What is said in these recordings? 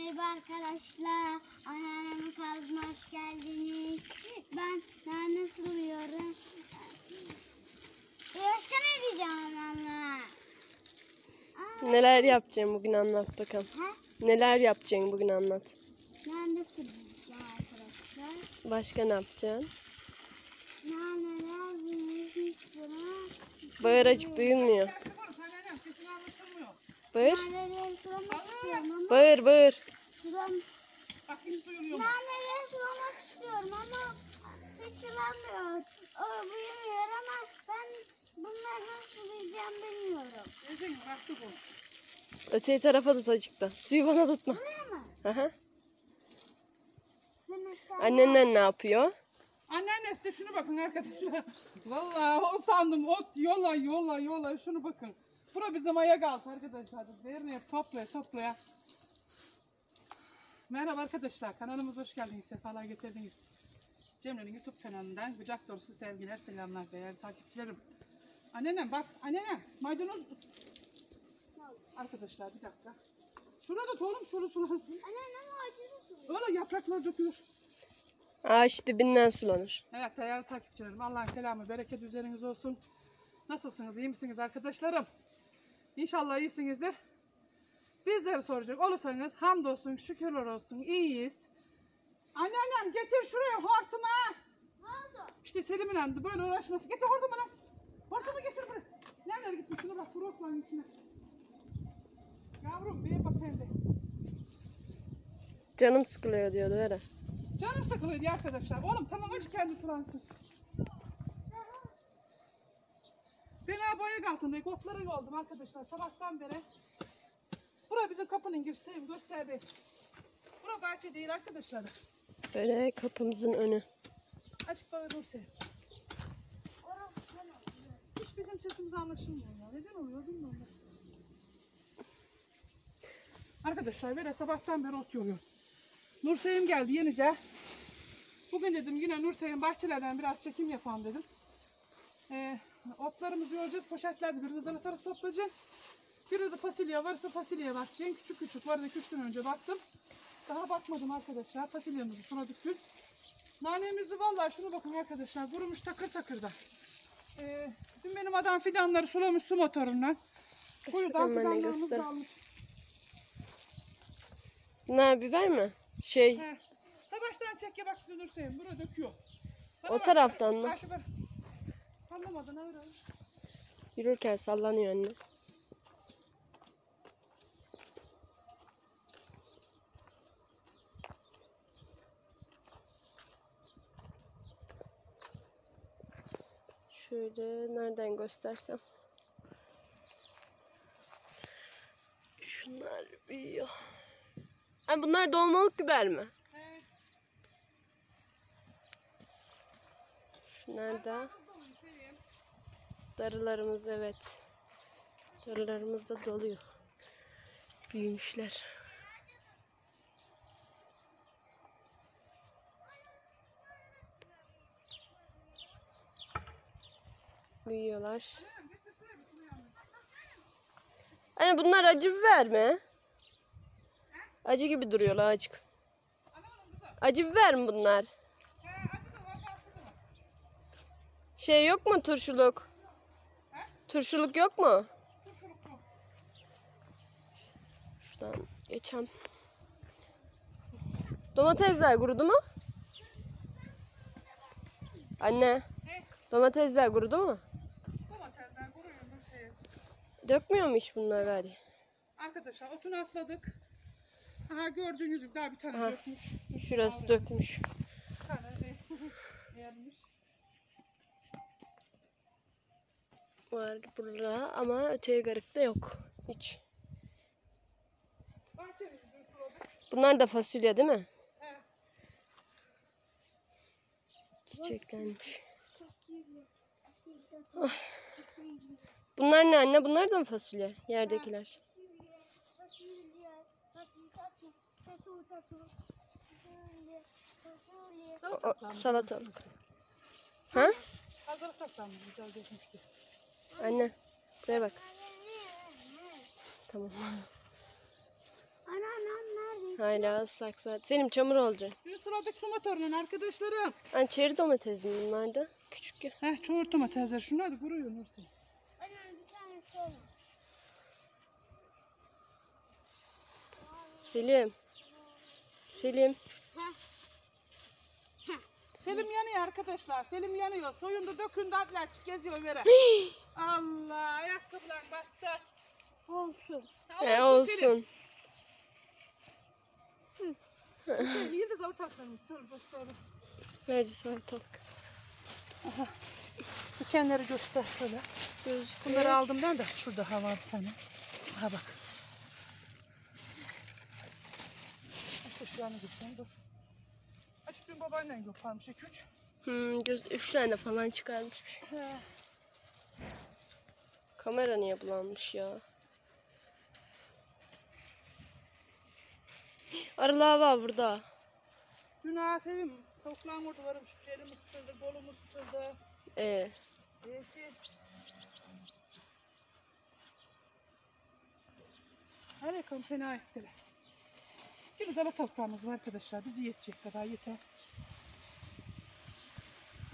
Merhaba arkadaşlar. Anneannemi kazma hoş geldiniz. Ben nane suluyorum. E başka ne diyeceğim anneanne? Neler yapacaksın bugün anlat bakalım. ha? Neler yapacaksın bugün anlat. Nane sulayacağım arkadaşlar. Başka ne yapacaksın? Naneler büyümüş buna. Bağır acık duyulmuyor. Bağır. Naneleri sulamak istiyorum ama Bağır bağır. sulam... Bak hiç duyuluyor mu? Naneleri sulamak istiyorum ama hiç sulamıyor. O büyümüyor ama ben bunları nasıl sulayacağım bilmiyorum. Öteki tarafa tut acık da. Suyu bana tutma. Aha. Annennen ne yapıyor? Anneannesi de şunu bakın arkadaşlar. Vallahi o sandım ot yola yola yola şunu bakın. Bura bizim ayak altı arkadaşlar. Derine toplaya toplaya. Merhaba arkadaşlar kanalımıza hoş geldiniz. Sefalar getirdiniz. Cemre'nin YouTube kanalından kucak dolusu sevgiler selamlar değerli takipçilerim. Annenem bak annenem maydanoz. Arkadaşlar bir dakika. Şurada tohum şurada sulansın. Anne ne acılı su? Öyle yapraklar dökülür. Ağaç dibinden sulanır. Evet değerli takipçilerim Allah'ın selamı bereket üzeriniz olsun. Nasılsınız iyi misiniz arkadaşlarım? İnşallah iyisinizdir. Bizleri soracak olursanız hamdolsun şükürler olsun iyiyiz. Anneannem getir şuraya hortumu. Ne oldu? İşte Selim'in andı böyle uğraşması. Getir hortumu lan. Hortumu getir buraya. Nerelere gitmiş şuna bak brokların içine. Yavrum bir bak evde. Canım sıkılıyor diyordu öyle. Canım sıkılıyor diye arkadaşlar. Oğlum tamam aç kendi sulansın. Ha boyak altındayım. Otların oldum arkadaşlar sabahtan beri. Bura bizim kapının girişi. Göster bir. Bura bahçe değil arkadaşlar. Böyle kapımızın önü. Açık bağırın sen. Hiç bizim sesimiz anlaşılmıyor ya. Neden oluyor bilmiyorum. Arkadaşlar böyle sabahtan beri ot yoruyor. Nurseyim geldi yenice. Bugün dedim yine Nurseyim bahçelerden biraz çekim yapalım dedim. Ee, otlarımızı yoracağız. Poşetlerde birini zalatarak toplayacağım. Biri de fasulye varsa fasulyeye bakacağım. Küçük küçük vardı 2-3 gün önce baktım. Daha bakmadım arkadaşlar. Fasulyemizi suladık dün. Nanemizi vallahi şunu bakın arkadaşlar. Kurumuş takır takır da. Ee, dün benim adam fidanları sulamış su motorundan. Kuyudan fidanlarımız da almış. Bunlar biber mi? Şey He. Ta baştan çek ya bak Nurseyim. Burada döküyor. Bana O bak, taraftan mı? Karşı bak. Sallamadın ağır ağır. yürürken sallanıyor anne. Şöyle nereden göstersem. Şunlar büyüyor. Ha, bunlar dolmalık biber mi? Şunlar da Nurseyim. Darılarımız evet. Darılarımız da doluyor. Büyümüşler. Büyüyorlar. Anne bunlar acı biber mi? Acı gibi duruyorlar acık. Acı biber mi bunlar? Şey yok mu turşuluk? Turşuluk yok mu? Turşuluk mu? Şuradan geçem. Domatesler kurudu mu? Anne, He. domatesler kurudu mu? Domatesler kuruyor Nurseyim. Dökmüyor mu hiç bunlar gari? Arkadaşlar otunu atladık. Aha gördüğünüz gibi daha bir tane Aha. dökmüş. Şurası dökmüş. Bir tane de yermiş. Var burada ama öteye garip de yok. Hiç. Bunlar da fasulye değil mi? He. Çiçeklenmiş. Ah. Bunlar ne anne? Bunlar da mı fasulye? Yerdekiler. O, salatalık. Ha? Hazırlık tatlanmış güzel dökmüştü. Anne. Buraya bak. Tamam. Anneannem nerede? Hala ıslak zaten. Selim çamur olacak. Bir sıradaki su motorunun arkadaşlarım. Hani çeri domates mi bunlar da? Küçük ya. Heh çoğurt domatesler. Şunlar da kuruyor Nursel. Annem bir tane şey. Selim. Selim. Selim yanıyor arkadaşlar. Selim yanıyor. Soyundu dökündü atlar geziyor vere. Allah ayakkabılar battı. Olsun. E olsun. Selim iyi de zalataklarımız. Şöyle gösterelim. Nerede salatalık? Dikenleri göster şöyle. Bunları aldım ben de. Şurada hava bir tane. Ha bak. İşte şu anı gitsin dur. Açık dün babaannem yaparmış iki üç. Hmm, göz, üç tane falan çıkarmışmış. Kamera niye bulanmış ya? Arılar var burada. Ha sevim. Tavuklarım orada varmış. Şeyimiz ısırdı, kolumuz ısırdı. Ee, Neyse. Yakın fena ettiler. Bir zala tavuklarımız var arkadaşlar. Bizi yetecek kadar yeter.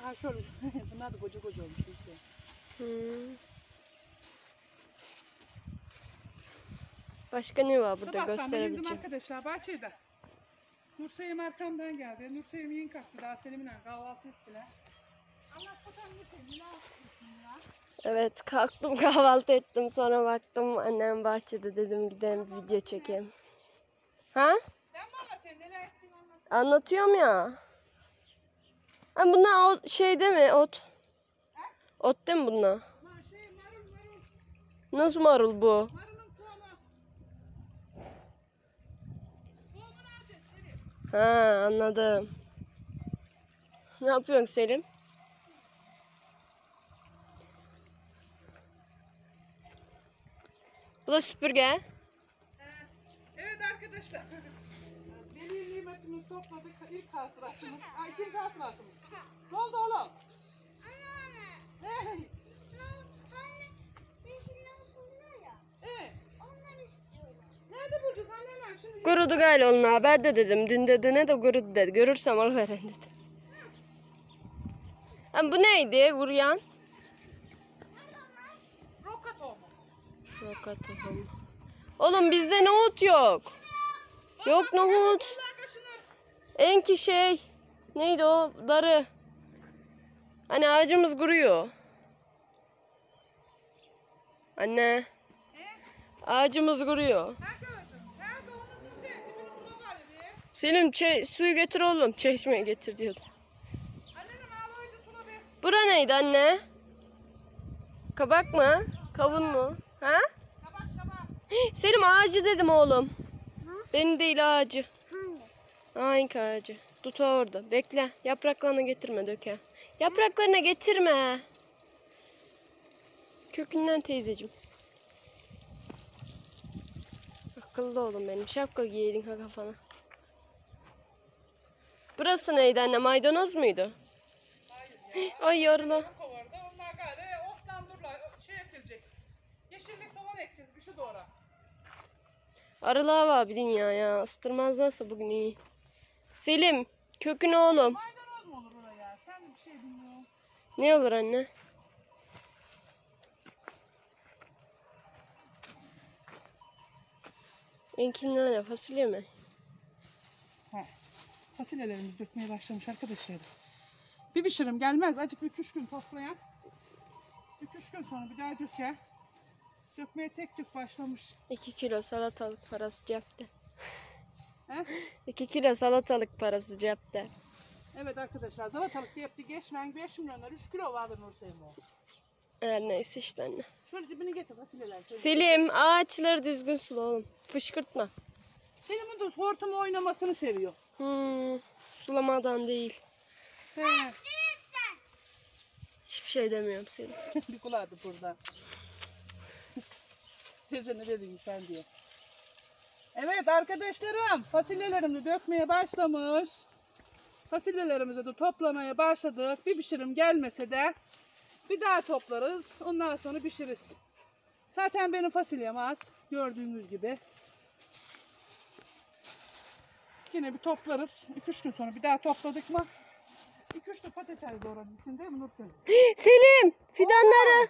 Ha şöyle. Bunlar da koca koca olmuş. Neyse. hmm. Başka ne var burada Sabahtan ben gösterebileceğim? arkadaşlar bahçede. Nurseyim arkamdan geldi. Nurseyim yeni kalktı. Daha Selim'le kahvaltı ettiler. Anlat bakalım Nurseyim. Evet kalktım kahvaltı ettim sonra baktım annem bahçede dedim gidelim bir video çekeyim. Ha? Sen mi anlatıyorsun? Neler ettin anlat. Anlatıyorum ya. Ha bunlar o şey değil mi ot? Ot değil mi bunlar? Ha şey marul marul. Nasıl marul bu? Marulun tohumu. Tohumunu alacağız Selim. Ha anladım. Ne yapıyorsun Selim? Bu da süpürge. Ee, Evet arkadaşlar. Veli nimetimizi topladık. İlk hasılatımız. Ay ikinci hasılatımız. Ne oldu oğlum? Anneanne. Hey. Hani yeşiller oluyor ya. Ee, Onları istiyorum. nerede bulacağız Kurudu galiba onlar. Ben de dedim. Dün dedi ne de kurudu dedi. Görürsem alıveren dedi. Ha, bu neydi kuruyan? Roka tohumu. Roka tohumu. Oğlum bizde nohut yok. Yok nohut. Enki şey. Neydi o? Darı. Hani ağacımız kuruyor. Anne. Ee, Ağacımız kuruyor öldün? Nerede onun üstü? Dibini sula var bir. Selim suyu getir oğlum. Çeşmeye getir diyordu. Bura neydi anne? Kabak mı? Kavun mu? Ha? Kabak kabak. Selim ağacı dedim oğlum. Benim değil ağacı. Hangi? Ağacı. Tut orada. Bekle. Yapraklarını getirme döke. Yapraklarına getirme. Kökünden teyzeciğim. Akıllı oğlum benim. Şapka giyeydin kafana. Burası neydi anne? Maydanoz muydu? Ay yarıla. Roka vardı. Onlar galiba otlandırlar. Şey ekilecek. Yeşillik soğan ekeceğiz. Bir şu doğru. Arılar var bir dünya ya. Istırmazlarsa bugün iyi. Selim. Kökünü oğlum. Maydanoz mu olur oraya? Sen bir şey bilmiyorsun. Ne olur anne? Enkinler ne? Fasulye mi? Fasulyelerimiz dökmeye başlamış arkadaşlar. Bir pişirim gelmez. Acık bir üç gün toplayan. Bir üç gün sonra bir daha döker. Dökmeye tek tük başlamış. 2 kilo salatalık parası cepte. He? 2 kilo salatalık parası cepte. Evet arkadaşlar salatalık yaptı geçmeyen 5 milyonlar 3 kilo vardır Nurseyim o. Her neyse işte anne. Şöyle dibini getir fasulyeler. Selim. Selim ağaçları düzgün sula oğlum. Fışkırtma. Selim'in de hortumu oynamasını seviyor. Hmm, sulamadan değil. He. Hiçbir şey demiyorum Selim. bir kulağı da burada. Teyze ne dedin sen diye. Evet arkadaşlarım fasulyelerimde dökmeye başlamış. Fasulyelerimizi de toplamaya başladık. Bir pişirim gelmese de bir daha toplarız. Ondan sonra pişiririz. Zaten benim fasulyem az. Gördüğünüz gibi. Yine bir toplarız. 2-3 gün sonra bir daha topladık mı? 2-3 de patates doğradık için değil mi Nursel? Selim fidanları.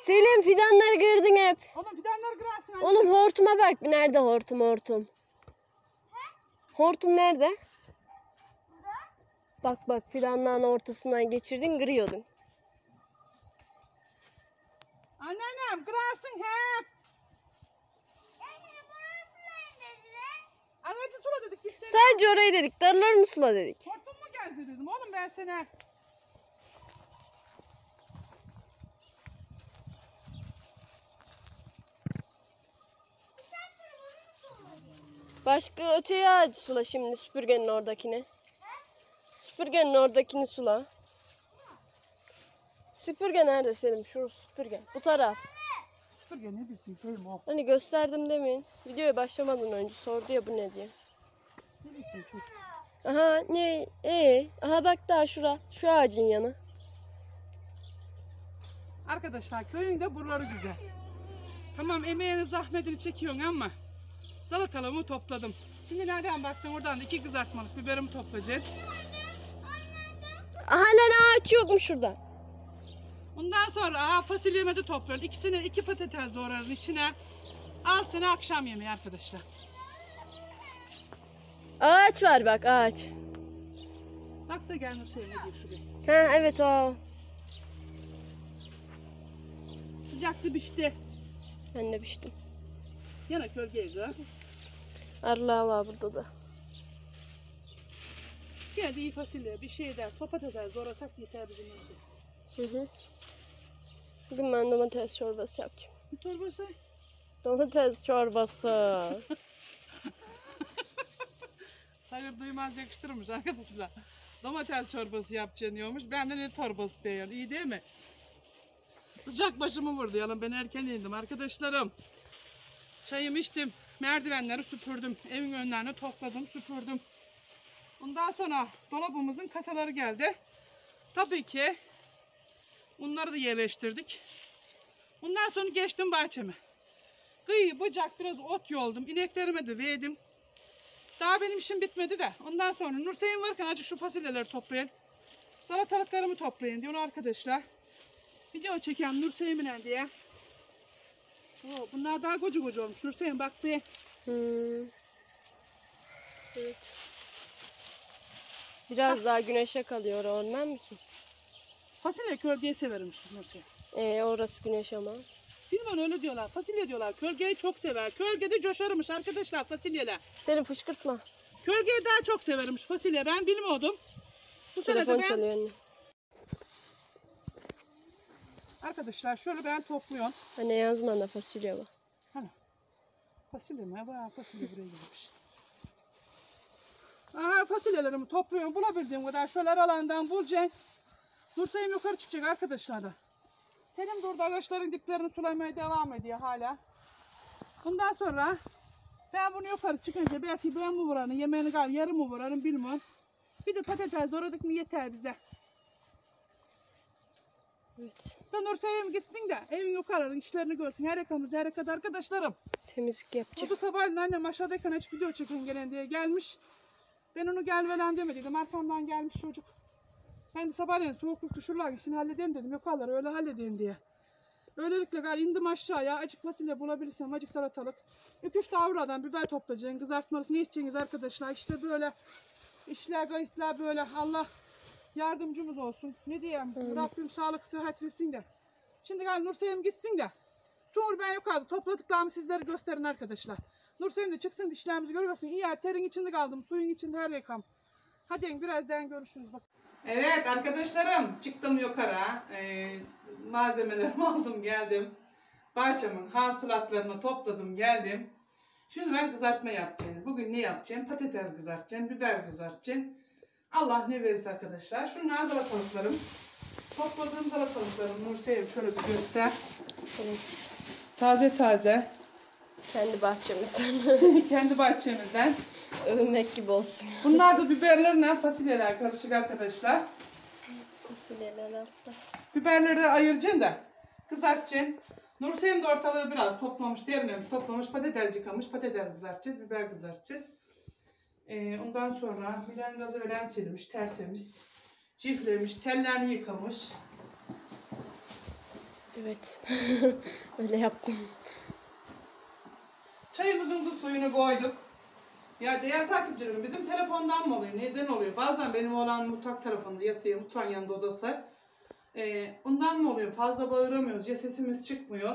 Selim fidanları kırdın hep. Oğlum fidanları kırarsın. anne. Oğlum hortuma bak. Nerede hortum hortum? Hortum nerede? Bak bak fidanların ortasından geçirdin kırıyordun. Anneannem kırarsın hep. Ağacı sula dedik biz seni. Sadece orayı dedik. Darılarını sula dedik. Hortum mu geldi dedim oğlum ben sana. Başka öteye ağacı sula şimdi süpürgenin oradakini. Süpürgenin oradakini sula. Süpürge nerede Selim? Şu süpürge. Bu taraf. Süpürge ne bilsin Sevim o. Hani gösterdim demin. Videoya başlamadan önce sordu ya bu ne diye. Çocuk. Aha ne? Ee, aha bak daha şura. Şu ağacın yanı. Arkadaşlar köyün de buraları güzel. Tamam emeğini zahmetini çekiyorsun ama salatalığımı topladım. Şimdi nereden baksan oradan da iki kızartmalık biberimi toplayacağım. Aha lan ağaç yok mu şurada? Ondan sonra aa, fasulyemi de topluyorum. İkisine iki patates doğrarım içine. Al sana akşam yemeği arkadaşlar. Ağaç var bak ağaç. Bak da gel Nursel'e ne diyor şuraya. Ha evet o. Sıcaktı pişti. Ben de piştim. Yana gölgeye gör. Arılar var burada da. Gene de iyi fasulye bir şey der. Patates doğrasak yeter bizim Nursel. Hı hı. Bugün ben domates çorbası yapacağım. Bir torbası. Domates çorbası. Sayır duymaz yakıştırmış arkadaşlar. Domates çorbası yapacaksın diyormuş. Ben de ne torbası diyor. İyi değil mi? Sıcak başımı vurdu yalan. Ben erken indim arkadaşlarım. Çayımı içtim. Merdivenleri süpürdüm. Evin önlerini topladım, süpürdüm. Ondan sonra dolabımızın kasaları geldi. Tabii ki bunları da yerleştirdik. Ondan sonra geçtim bahçeme. Kıyı, bıcak biraz ot yoldum. İneklerime de verdim. Daha benim işim bitmedi de. Ondan sonra Nursey'in varken azıcık şu fasulyeleri toplayın. Salatalıklarımı toplayın diyor arkadaşlar. Video çeken Nursey'imle diye. Oo, bunlar daha koca koca olmuş. Nursey'im bak bir. Hmm. Evet. Biraz daha güneşe kalıyor ondan mı ki? Fasulye kör diye severim şu Nursey. Ee, orası güneş ama. Bilmem öyle diyorlar. Fasulye diyorlar. Kölgeyi çok sever. Kölgede coşarmış arkadaşlar fasulyeler. Senin fışkırtma. Kölgeyi daha çok severimmiş fasulye. Ben bilmiyordum. Bu sene de Telefon ben çalıyor anne. arkadaşlar şöyle ben topluyorum. Anne yazma da fasulye var. Hani fasulye mi? Bayağı fasulye buraya gelmiş. Aha fasulyelerimi topluyorum. Bulabildiğim kadar şöyle aralarından bulacağım. Nursayım yukarı çıkacak arkadaşlar da. Selim burada ağaçların diplerini sulamaya devam ediyor hala. Bundan sonra ben bunu yukarı çıkınca belki ben mi vuranım, yemeğini gal yarım mı vuranım bilmiyorum. Bir de patates doğradık mı yeter bize. Evet. Da Nursayım gitsin de evin yukarı işlerini görsün. Her yakamız her yakada arkadaşlarım. Temizlik yapacağım. Bu da sabahleyin annem aşağıdayken hiç video çekin gelen diye gelmiş. Ben onu gel veren demediydim. Arkamdan gelmiş çocuk. Ben de sabahleyin soğukluk düşürler işini halledeyim dedim. Yukarıları öyle halledeyim diye. Öylelikle gal indim aşağıya. Acık fasulye bulabilirsem acık salatalık. 2-3 davradan biber toplayacaksın. Kızartmalık ne edeceksiniz arkadaşlar? İşte böyle işler gayetler böyle. Allah yardımcımız olsun. Ne diyeyim? Rabbim sağlık sıhhat versin de. Şimdi gal Nurseyim gitsin de. Sonra ben yukarıda topladıklarımı sizlere gösterin arkadaşlar. Nurseyim de çıksın dişlerimizi görüyorsun. İyi ya terin içinde kaldım. Suyun içinde her yakam. Hadi birazdan görüşürüz bak. Evet arkadaşlarım çıktım yukarı. Ee, malzemelerimi aldım geldim. Bahçemin hasılatlarını topladım geldim. Şimdi ben kızartma yapacağım. Bugün ne yapacağım? Patates kızartacağım, biber kızartacağım. Allah ne verirse arkadaşlar. Şunlar salatalıklarım. Topladığım salatalıklarım Nurseyim şöyle bir göster. Evet. Taze taze. Kendi bahçemizden. Kendi bahçemizden. Övünmek gibi olsun. Bunlar da biberlerle fasulyeler karışık arkadaşlar. Fasulyeler altta. Biberleri de ayıracaksın da kızartacaksın. Nurseyim de ortalığı biraz toplamış, derlemiş, toplamış, patates yıkamış, patates kızartacağız, biber kızartacağız. Ee, ondan sonra Milan gazı veren silmiş tertemiz. Çiftlemiş, tellerini yıkamış. Evet. Öyle yaptım. Çayımızın da suyunu koyduk. Ya değerli takipçilerim bizim telefondan mı oluyor? Neden oluyor? Bazen benim olan mutfak tarafında yatıyor, mutfağın yanında odası. Ee, ondan mı oluyor? Fazla bağıramıyoruz ya sesimiz çıkmıyor.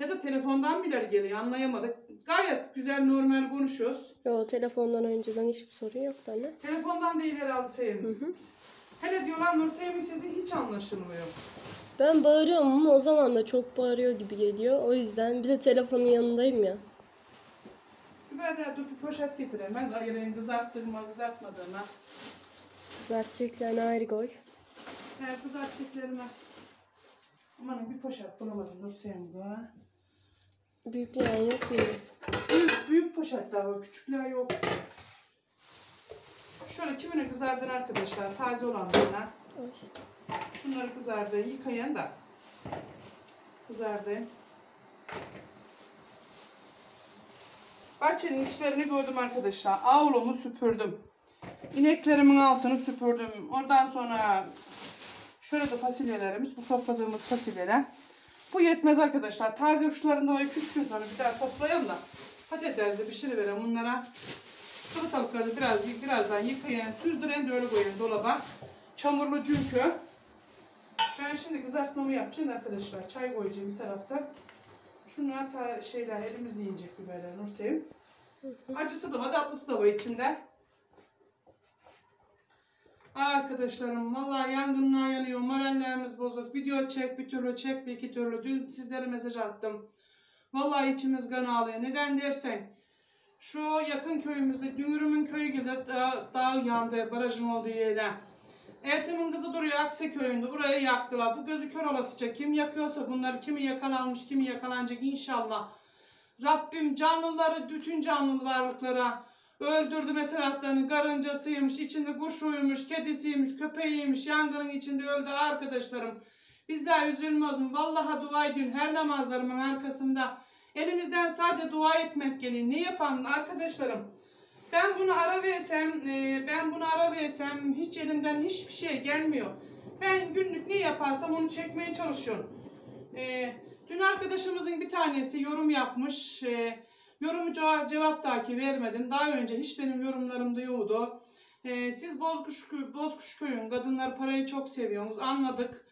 Ya da telefondan bile geliyor anlayamadık. Gayet güzel normal konuşuyoruz. Yo telefondan önceden hiçbir sorun yoktu anne. Telefondan değil herhalde Sevim. Hı hı. Hele diyorlar Nur Sevim'in sesi hiç anlaşılmıyor. Ben bağırıyorum ama o zaman da çok bağırıyor gibi geliyor. O yüzden bir de telefonun yanındayım ya. De dur bir poşet getireyim. Ben ayırayım kızarttığıma kızartmadığıma. Kızartacaklarını ayrı koy. He kızartacaklarıma. Aman bir poşet bulamadım Nur Sevim bu ha. Büyükleyen yok mu? Büyük, büyük poşetler var, küçükler yok. Şöyle kimine kızardın arkadaşlar, taze olanlarına. Ay. Şunları kızardı, yıkayın da. Kızardı. Bahçenin işlerini gördüm arkadaşlar. Avlumu süpürdüm. İneklerimin altını süpürdüm. Oradan sonra şöyle de fasulyelerimiz, bu topladığımız fasulyeler. Bu yetmez arkadaşlar. Taze uçlarını da o 2-3 gün sonra bir daha toplayalım da patatesle pişiriverelim bunlara. Salatalıkları biraz birazdan yıkayın, süzdüren de öyle koyun dolaba. Çamurlu çünkü. Ben şimdi kızartmamı yapacağım arkadaşlar. Çay koyacağım bir tarafta. Şunu hatta şeyler elimizle yiyecek biberler Nursevim. Acısı da var, tatlısı da var içinde. Arkadaşlarım vallahi yangınlar yanıyor. Morallerimiz bozuk. Video çek bir türlü çek bir iki türlü. Dün sizlere mesaj attım. Vallahi içimiz kan ağlıyor. Neden dersen. Şu yakın köyümüzde Düngürüm'ün köyü gibi dağ, dağ yandı. Barajın olduğu yerler. Eltimin kızı duruyor Akse köyünde. Orayı yaktılar. Bu gözü kör olasıca. Kim yakıyorsa bunları kimi yakalanmış kimi yakalanacak inşallah. Rabbim canlıları, bütün canlı varlıklara öldürdü mesela hatlarını. Karıncasıymış, içinde kuşuymuş, kedisiymiş, köpeğiymiş, yangının içinde öldü arkadaşlarım. Bizler üzülmezim. Vallahi dua edin her namazlarımın arkasında. Elimizden sadece dua etmek geliyor. Ne yapalım arkadaşlarım? Ben bunu ara versem, e, ben bunu ara versem hiç elimden hiçbir şey gelmiyor. Ben günlük ne yaparsam onu çekmeye çalışıyorum. E, dün arkadaşımızın bir tanesi yorum yapmış. E, yorumu cevap, cevap dahi vermedim. Daha önce hiç benim yorumlarımda yoktu. E, siz Bozkuş, Bozkuş köyün kadınlar parayı çok seviyorsunuz anladık.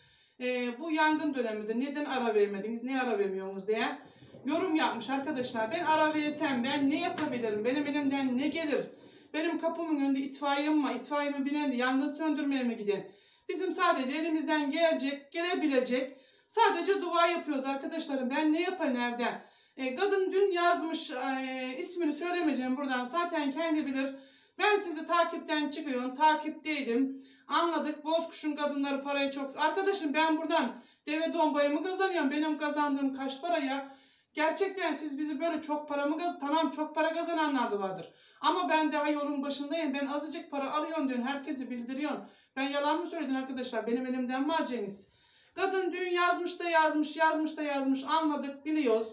Bu yangın döneminde neden ara vermediniz, ne ara vermiyorsunuz diye yorum yapmış arkadaşlar. Ben ara versem ben ne yapabilirim? Benim elimden ne gelir? Benim kapımın önünde itfaiyem var. İtfaiyemi binen de yangın söndürmeye mi giden? Bizim sadece elimizden gelecek, gelebilecek sadece dua yapıyoruz arkadaşlarım. Ben ne yapayım evde? E, kadın dün yazmış e, ismini söylemeyeceğim buradan. Zaten kendi bilir. Ben sizi takipten çıkıyorum. Takipteydim. Anladık. Bozkuş'un kadınları parayı çok... Arkadaşım ben buradan deve dombayımı kazanıyorum. Benim kazandığım kaç para ya? Gerçekten siz bizi böyle çok paramı kaz tamam çok para kazananlar da vardır. Ama ben daha yolun başındayım. Ben azıcık para alıyorum diyorsun. Herkesi bildiriyorsun. Ben yalan mı söyleyeceğim arkadaşlar? Benim elimden mi alacaksınız? Kadın dün yazmış da yazmış, yazmış da yazmış. Anladık, biliyoruz.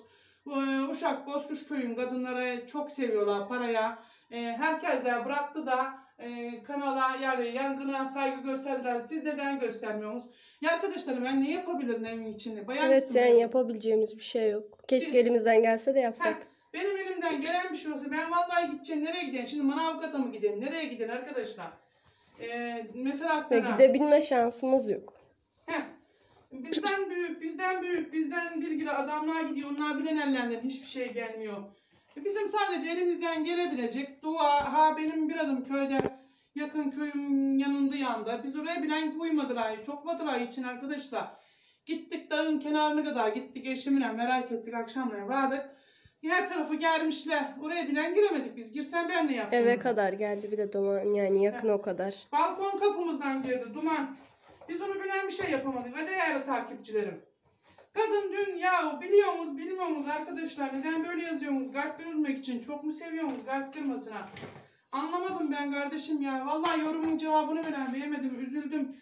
Ee, Uşak Bozkuş köyün kadınları çok seviyorlar paraya. Ee, herkes de bıraktı da e, kanala yani yangına saygı gösterdiler. Siz neden göstermiyorsunuz? Ya arkadaşlarım ben ne yapabilirim evin içinde? Bayan Evet yani ben. yapabileceğimiz bir şey yok. Keşke elimizden gelse de yapsak. Heh, benim elimden gelen bir şey olsa ben vallahi gideceğim nereye gideyim? Şimdi manavgata mı gideyim? Nereye gideyim arkadaşlar? Ee, mesela Aktar'a- gidebilme şansımız yok. Heh. Bizden büyük, bizden büyük, bizden bilgili adamlar gidiyor. Onlar bilen ellerinden hiçbir şey gelmiyor. E Bizim sadece elimizden gelebilecek dua. Ha benim bir adım köyde yakın köyüm yanında yandı. Biz oraya bilen uymadılar, sokmadılar için arkadaşlar. Gittik dağın kenarına kadar gittik eşimle merak ettik akşamleyin vardık. Her tarafı germişler. Oraya bilen giremedik biz. Girsen ben ne yapacağım? Eve kadar geldi bir de duman yani yakın o kadar. Balkon kapımızdan girdi duman. Biz onu bilen bir şey yapamadık ve değerli takipçilerim. Kadın dün ya biliyor musunuz bilmiyor musunuz arkadaşlar neden böyle yazıyorsunuz garttırılmak için çok mu seviyorsunuz garttırmasına? Anlamadım ben kardeşim ya. Vallahi yorumun cevabını veren beğenmedim üzüldüm.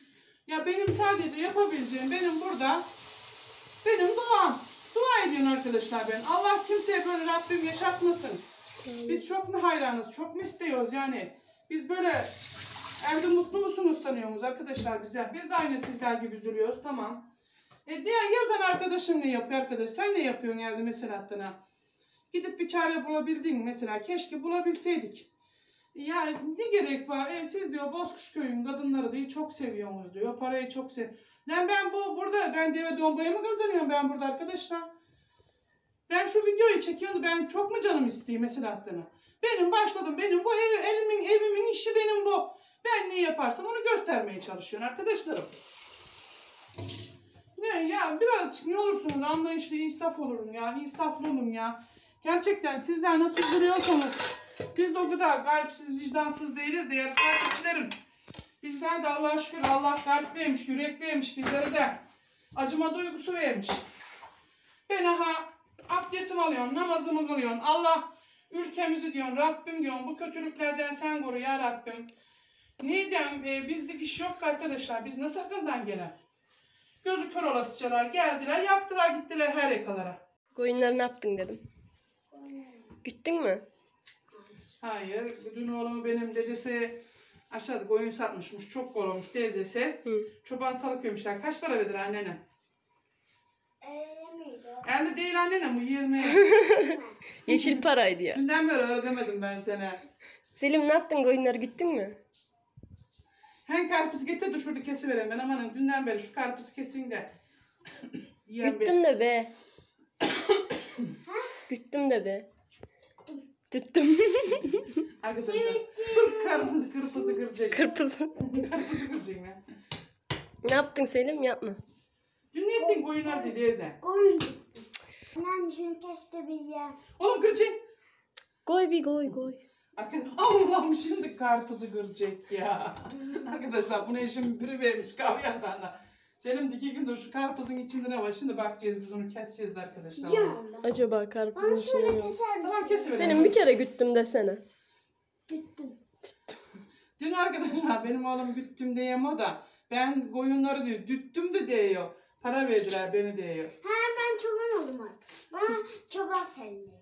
Ya benim sadece yapabileceğim benim burada benim duam. Dua ediyorum arkadaşlar ben. Allah kimseye böyle Rabbim yaşatmasın. Biz çok mu hayranız, çok mu istiyoruz yani? Biz böyle evde mutlu musunuz sanıyoruz arkadaşlar bize. Biz de aynı sizler gibi üzülüyoruz tamam. E diğer yazan arkadaşın ne yapıyor arkadaş? Sen ne yapıyorsun evde mesela Hattına? Gidip bir çare bulabildin mesela? Keşke bulabilseydik. Ya ne gerek var? E, siz diyor Bozkuş köyün kadınları diyor çok seviyorsunuz diyor. Parayı çok sev. Lan ben bu burada ben deve dombaya mı kazanıyorum ben burada arkadaşlar? Ben şu videoyu çekiyorum ben çok mu canım isteyeyim mesela Hattına? Benim başladım benim bu ev, elimin evimin işi benim bu. Ben ne yaparsam onu göstermeye çalışıyorum arkadaşlarım. Ne ya birazcık ne olursunuz anlayışlı insaf olun ya insaflı olun ya. Gerçekten sizler nasıl duruyorsanız biz de o kadar kalpsiz vicdansız değiliz değerli takipçilerim. Bizler de Allah'a şükür Allah kalp vermiş, yürek vermiş bizlere de acıma duygusu vermiş. Ben aha abdestimi alıyorum, namazımı kılıyorum. Allah ülkemizi diyorsun, Rabbim diyorsun bu kötülüklerden sen koru ya Rabbim. Neden e, bizlik iş yok arkadaşlar, biz nasıl akıldan gelen? Gözü kör olasıcalar geldiler, yaptılar gittiler her yakalara. Koyunları ne yaptın dedim. Güttün mü? Hayır, dün oğlumu benim dedesi aşağıda koyun satmışmış, çok kol olmuş teyzesi. Hı. Çoban salık vermişler. Kaç para verir annene? Öyle miydi? 50 değil annene bu 20. Yeşil paraydı ya. Dünden beri öyle demedim ben sana. Selim ne yaptın koyunları güttün mü? Hem karpuz getir de şurada kesivereyim ben amanın dünden beri şu karpuz kesin de. Yiyen Güttüm de be. Güttüm de be. Tuttum. Arkadaşlar dur karpuzu kırpızı kıracak. Kırpızı. karpuzu kıracak ben. Ne yaptın Selim? Yapma. Dün ne ettin koyunlar dedi teyze. Oyun. Anne şunu kes de bir ye. Oğlum kıracak. Koy bir koy koy. Arkadaşlar Allah'ım şimdi karpuzu kıracak ya. Arkadaşlar bunu eşim biri vermiş kahve yatağında. Senin iki gündür şu karpuzun içinde ne var? Şimdi bakacağız biz onu keseceğiz arkadaşlar. Onu. Acaba karpuzun Bana şöyle ne var? keser misin? Tamam kesiverelim. Senin bir kere güttüm desene. Tuttum. Dün arkadaşlar benim oğlum güttüm diyem o da. Ben koyunları diyor düttüm de diyor. Para verdiler beni diyor. Ha ben çoban oldum artık. Bana çoban sevdi.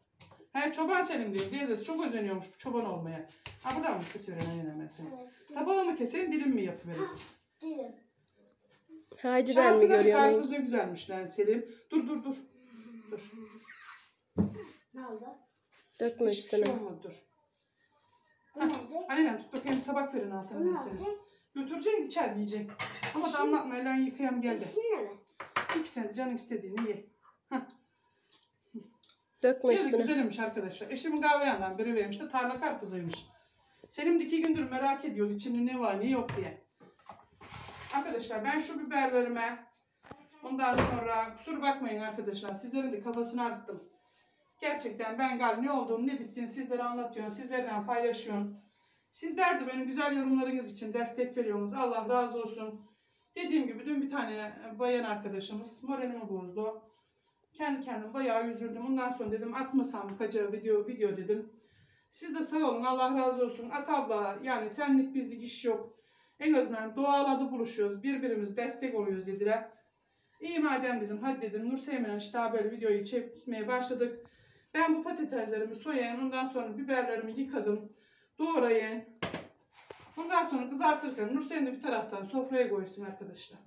He çoban Selim diyor. Teyzesi çok özeniyormuş bu çoban olmaya. Ha buradan mı kesiverin aynen ben seni. Tabağı mı keseyin dilim mi yapıverin? Dedim. Haydi ben mi Şansına bir görüyorum? karpuz ne güzelmiş lan Selim. Dur dur dur. Dur. Ne oldu? Dökme Hiçbir şey üstüne. olmadı dur. Bu ne olacak? Annem tut bakayım tabak verin altına Bu ne ben seni. olacak? Götüreceksin içeride yiyeceksin. Ama damlatma lan yıkayam geldi. Şimdi mi? İkisini de canın istediğini ye. Dökme Güzel, üstüne. güzelmiş arkadaşlar. Eşimin kahve yandan biri vermiş de tarla karpuzuymuş. Selim iki gündür merak ediyor içinde ne var ne yok diye. Arkadaşlar ben şu biberlerime ondan sonra kusura bakmayın arkadaşlar sizlerin de kafasını arttım. Gerçekten ben gal ne olduğunu ne bittiğini sizlere anlatıyorum. Sizlerden paylaşıyorum. Sizler de benim güzel yorumlarınız için destek veriyorsunuz. Allah razı olsun. Dediğim gibi dün bir tane bayan arkadaşımız moralimi bozdu. Kendi kendime bayağı üzüldüm. Ondan sonra dedim atmasam mı kaça video video dedim. Siz de sağ olun Allah razı olsun. At abla yani senlik bizlik iş yok. En azından doğal buluşuyoruz. Birbirimiz destek oluyoruz dediler. İyi madem dedim hadi dedim. Nur Seymen'in işte böyle videoyu çekmeye başladık. Ben bu patateslerimi soyayım. Ondan sonra biberlerimi yıkadım. Doğrayın. Ondan sonra kızartırken Nur Seymen de bir taraftan sofraya koysun arkadaşlar.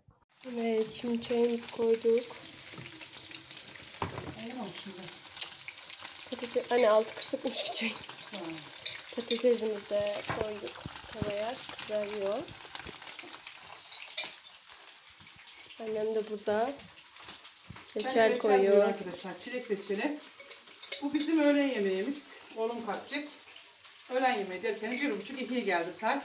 Evet şimdi çayımızı koyduk. Şimdi. Patates... Anne altı kısıkmış. Ha. Patatesimizi de koyduk tavaya. Kızarıyor. Annem de burada. Reçel koyuyor. Arkadaşlar çilek reçeli. Bu bizim öğlen yemeğimiz. Oğlum kalkacak. Öğlen yemeği derken bir buçuk ikiye geldi saat.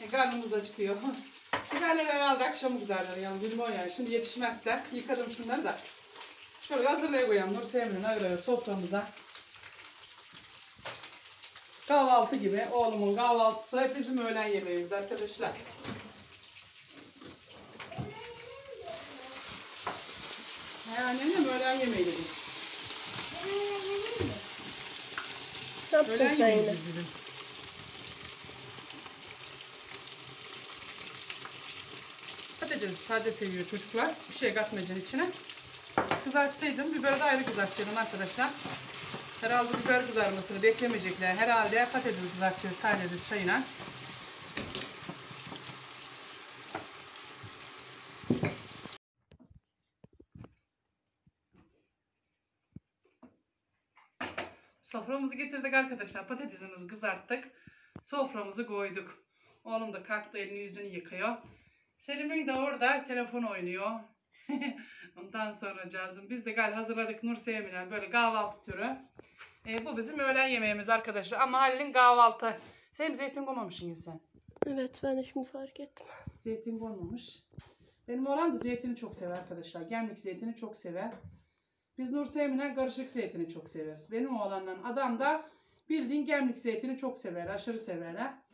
E, karnımız acıkıyor. Biberler herhalde akşam kızarlar yani bilmiyorum yani. Şimdi yetişmezse yıkadım şunları da. Şöyle hazırlaya koyalım Nur Sevim'in ayrı soframıza. Kahvaltı gibi. Oğlumun kahvaltısı bizim öğlen yemeğimiz arkadaşlar. He annem öğlen yemeği dedim. Öğlen yemeği yine? dedim. Patates sade seviyor çocuklar. Bir şey katmayacaksın içine. Kızartsaydım biberi de ayrı kızartacaktım arkadaşlar. Herhalde biber kızarmasını beklemeyecekler. Herhalde patates kızartacağız sadece çayına. Soframızı getirdik arkadaşlar. Patatesimizi kızarttık. Soframızı koyduk. Oğlum da kalktı elini yüzünü yıkıyor. Selim'in de orada telefon oynuyor. Ondan sonra cazım. Biz de gal hazırladık Nur Sevim'le böyle kahvaltı türü. Ee, bu bizim öğlen yemeğimiz arkadaşlar. Ama Halil'in kahvaltı. Sen zeytin koymamışsın ya sen. Evet ben de şimdi fark ettim. Zeytin koymamış. Benim oğlan da zeytini çok sever arkadaşlar. Gemlik zeytini çok sever. Biz Nur Sevim'le karışık zeytini çok severiz. Benim oğlanla adam da bildiğin gemlik zeytini çok sever. Aşırı sever. ha.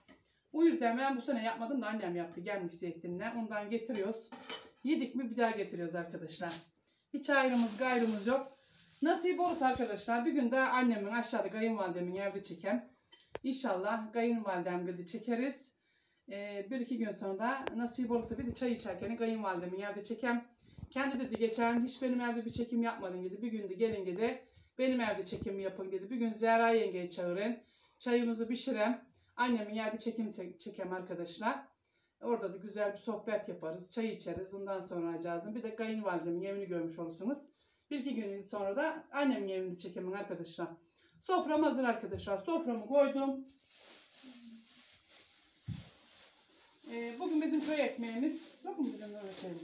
O yüzden ben bu sene yapmadım da annem yaptı gemlik zeytinle. Ondan getiriyoruz. Yedik mi bir daha getiriyoruz arkadaşlar. Hiç ayrımız gayrımız yok. Nasip olursa arkadaşlar bir gün de annemin aşağıda kayınvalidemin evde çekem. İnşallah kayınvalidem gibi çekeriz. Ee, bir iki gün sonra da nasip olursa bir de çay içerken kayınvalidemin evde çekem. Kendi dedi geçen hiç benim evde bir çekim yapmadın dedi. Bir günde gelin dedi. Benim evde çekim yapın dedi. Bir gün Zehra yengeyi çağırın. Çayımızı pişirem. Annemin evde çekim çek- çekem arkadaşlar. Orada da güzel bir sohbet yaparız. Çay içeriz. Ondan sonra acağızın. Bir de kayınvalidemin evini görmüş olursunuz. Bir iki gün sonra da annemin evini çekemin arkadaşlar. Sofram hazır arkadaşlar. Soframı koydum. Ee, bugün bizim köy ekmeğimiz. Yok mu bizim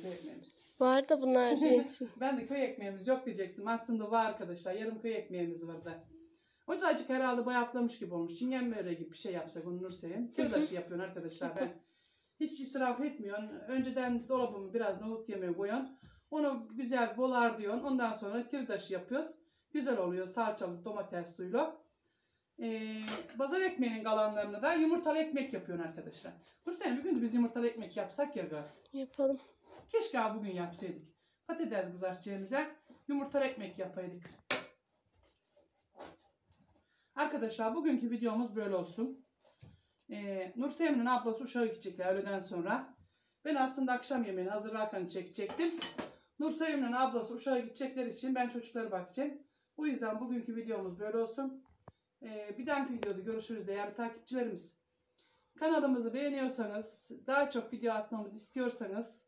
köy ekmeğimiz? Var da bunlar. Ben de köy ekmeğimiz yok diyecektim. Aslında var arkadaşlar. Yarım köy ekmeğimiz vardı. O da acık herhalde bayatlamış gibi olmuş. Çingen böreği gibi bir şey yapsak onu Nursey'in. Tirdaşı yapıyorsun arkadaşlar. Ben hiç israf etmiyorsun. Önceden dolabımı biraz nohut yemeği koyuyorsun. Onu güzel bolar diyorsun. Ondan sonra tirdaşı yapıyoruz. Güzel oluyor salçalı domates suyuyla. Ee, pazar ekmeğinin kalanlarını da yumurtalı ekmek yapıyorsun arkadaşlar. Nursey'in bir gün de biz yumurtalı ekmek yapsak ya galiba. Yapalım. Keşke bugün yapsaydık. Patates kızartacağımıza yumurtalı ekmek yapaydık. Arkadaşlar bugünkü videomuz böyle olsun. Ee, Nur Sevim'in ablası uşağı gidecekler öğleden sonra. Ben aslında akşam yemeğini hazırlarken çekecektim. Nur Sevim'in ablası uşağı gidecekler için ben çocuklara bakacağım. Bu yüzden bugünkü videomuz böyle olsun. Ee, bir dahaki videoda görüşürüz değerli takipçilerimiz. Kanalımızı beğeniyorsanız, daha çok video atmamızı istiyorsanız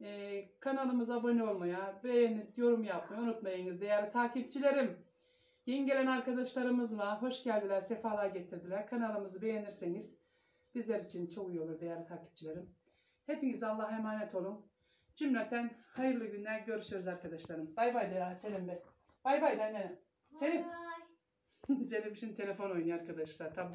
ee, kanalımıza abone olmaya, beğenip yorum yapmayı unutmayınız değerli takipçilerim. Yeni gelen arkadaşlarımız var. Hoş geldiler, sefalar getirdiler. Kanalımızı beğenirseniz bizler için çok iyi olur değerli takipçilerim. Hepiniz Allah'a emanet olun. Cümleten hayırlı günler. Görüşürüz arkadaşlarım. Bay bay değerli Selim Bey. Bay bay de anne. Selim. Selim şimdi telefon oynuyor arkadaşlar. Tablet